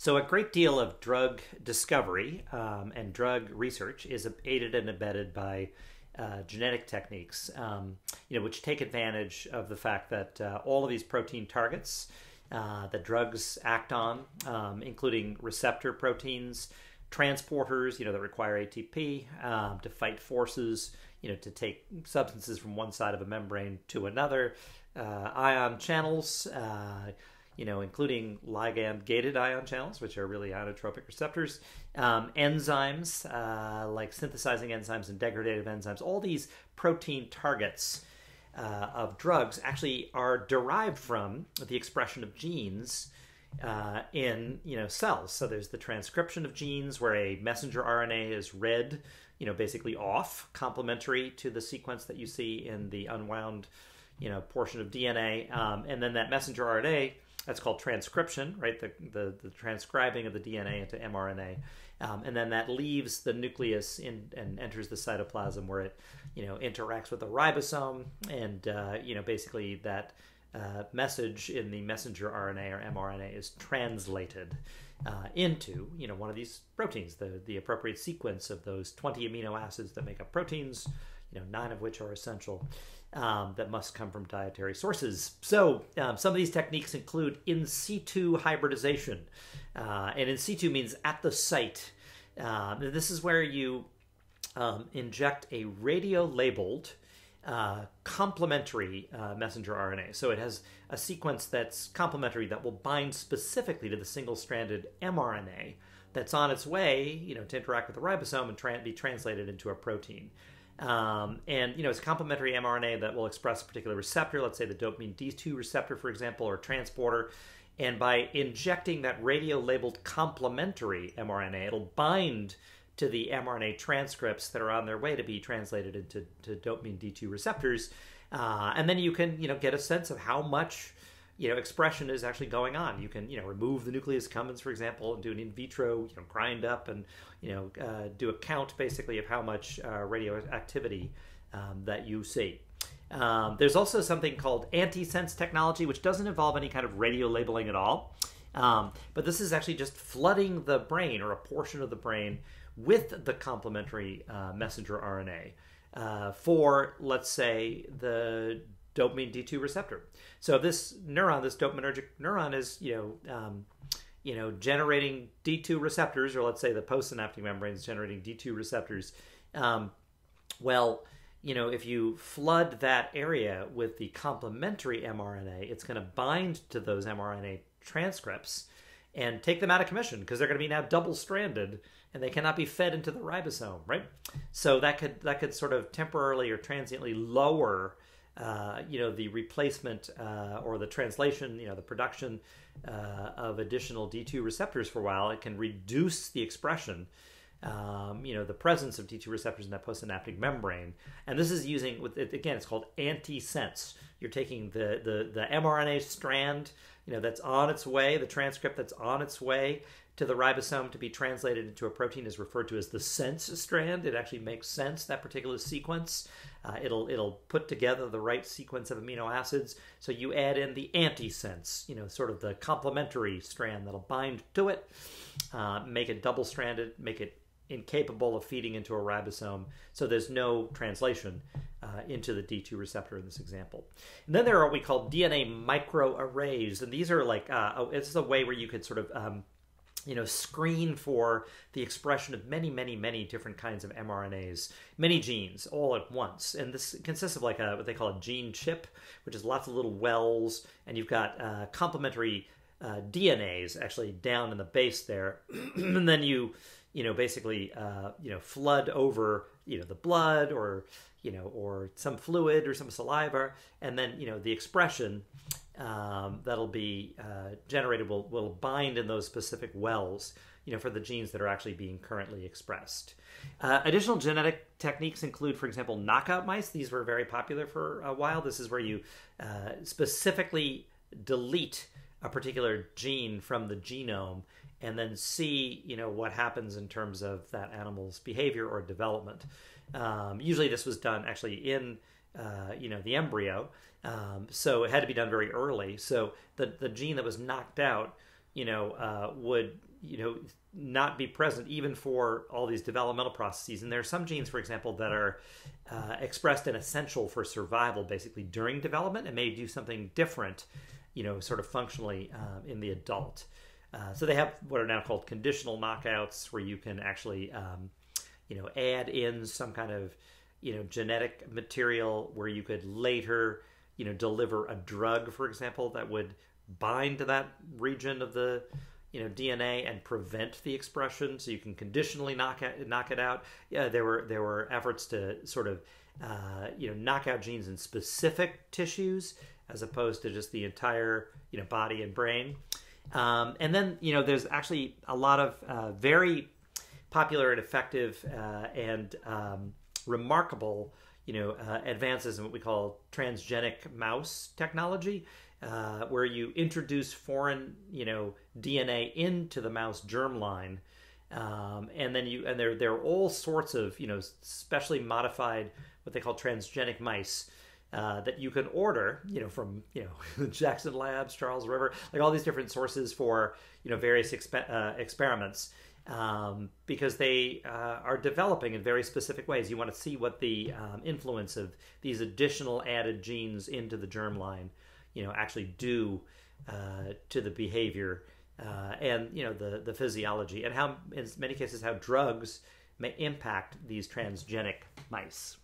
So, a great deal of drug discovery um, and drug research is aided and abetted by uh, genetic techniques, um, you know, which take advantage of the fact that uh, all of these protein targets uh, that drugs act on, um, including receptor proteins, transporters, you know, that require ATP um, to fight forces, you know, to take substances from one side of a membrane to another, uh, ion channels uh, you know, including ligand gated ion channels, which are really ionotropic receptors, um, enzymes uh, like synthesizing enzymes and degradative enzymes, all these protein targets uh, of drugs actually are derived from the expression of genes. Uh, in you know cells, so there's the transcription of genes where a messenger RNA is read, you know, basically off, complementary to the sequence that you see in the unwound, you know, portion of DNA, um, and then that messenger RNA that's called transcription, right? The, the, the transcribing of the DNA into mRNA. Um, and then that leaves the nucleus in, and enters the cytoplasm where it, you know, interacts with the ribosome. And, uh, you know, basically that uh, message in the messenger RNA or mRNA is translated uh, into, you know, one of these proteins, the, the appropriate sequence of those 20 amino acids that make up proteins, you know, nine of which are essential um, that must come from dietary sources. So, um, some of these techniques include in situ hybridization. Uh, and in situ means at the site. Uh, this is where you um, inject a radio labeled uh, complementary uh, messenger RNA. So, it has a sequence that's complementary that will bind specifically to the single stranded mRNA that's on its way, you know, to interact with the ribosome and tra- be translated into a protein. Um, and you know, it's complementary mRNA that will express a particular receptor, let's say the dopamine D2 receptor, for example, or transporter. And by injecting that radio-labeled complementary mRNA, it'll bind to the mRNA transcripts that are on their way to be translated into dopamine D2 receptors. Uh, and then you can, you know, get a sense of how much you know expression is actually going on. You can you know remove the nucleus accumbens, for example, and do an in vitro you know grind up and you know uh, do a count basically of how much uh, radioactivity um, that you see. Um, there's also something called antisense technology, which doesn't involve any kind of radio labeling at all. Um, but this is actually just flooding the brain or a portion of the brain with the complementary uh, messenger RNA uh, for, let's say, the dopamine D2 receptor. So this neuron, this dopaminergic neuron, is you know um, you know generating D2 receptors, or let's say the postsynaptic membrane is generating D2 receptors. Um, well, you know if you flood that area with the complementary mRNA, it's going to bind to those mRNA transcripts and take them out of commission because they're going to be now double stranded and they cannot be fed into the ribosome right so that could that could sort of temporarily or transiently lower uh, you know, the replacement uh, or the translation, you know, the production uh, of additional D2 receptors for a while, it can reduce the expression, um, you know, the presence of D2 receptors in that postsynaptic membrane. And this is using, with again, it's called antisense. You're taking the, the, the mRNA strand, you know, that's on its way, the transcript that's on its way to the ribosome to be translated into a protein is referred to as the sense strand. It actually makes sense that particular sequence. Uh, it'll it'll put together the right sequence of amino acids. So you add in the antisense, you know, sort of the complementary strand that'll bind to it, uh, make it double stranded, make it incapable of feeding into a ribosome. So there's no translation uh, into the D2 receptor in this example. And then there are what we call DNA microarrays, and these are like uh, oh, it's a way where you could sort of um, you know, screen for the expression of many, many, many different kinds of mRNAs, many genes all at once. And this consists of like a what they call a gene chip, which is lots of little wells, and you've got uh, complementary uh, DNAs actually down in the base there, and then you, you know, basically, uh, you know, flood over, you know, the blood or you know, or some fluid or some saliva, and then you know the expression um, that'll be uh, generated will, will bind in those specific wells you know, for the genes that are actually being currently expressed. Uh, additional genetic techniques include, for example, knockout mice. These were very popular for a while. This is where you uh, specifically delete a particular gene from the genome and then see, you know, what happens in terms of that animal's behavior or development. Um, usually, this was done actually in, uh, you know, the embryo. Um, so it had to be done very early. So the the gene that was knocked out, you know, uh, would you know not be present even for all these developmental processes. And there are some genes, for example, that are uh, expressed and essential for survival, basically during development, and may do something different, you know, sort of functionally uh, in the adult. Uh, so they have what are now called conditional knockouts, where you can actually, um, you know, add in some kind of, you know, genetic material where you could later, you know, deliver a drug, for example, that would bind to that region of the you know DNA and prevent the expression, so you can conditionally knock it, knock it out. Yeah, there were there were efforts to sort of uh, you know knock out genes in specific tissues as opposed to just the entire you know body and brain. Um, and then you know there's actually a lot of uh, very popular and effective uh, and um, remarkable you know uh, advances in what we call transgenic mouse technology uh, where you introduce foreign, you know, DNA into the mouse germline, um, and then you and there there are all sorts of you know specially modified what they call transgenic mice. Uh, that you can order, you know, from you know Jackson Labs, Charles River, like all these different sources for you know various expe- uh, experiments, um, because they uh, are developing in very specific ways. You want to see what the um, influence of these additional added genes into the germline you know actually do uh, to the behavior uh, and you know the the physiology and how in many cases how drugs may impact these transgenic mice.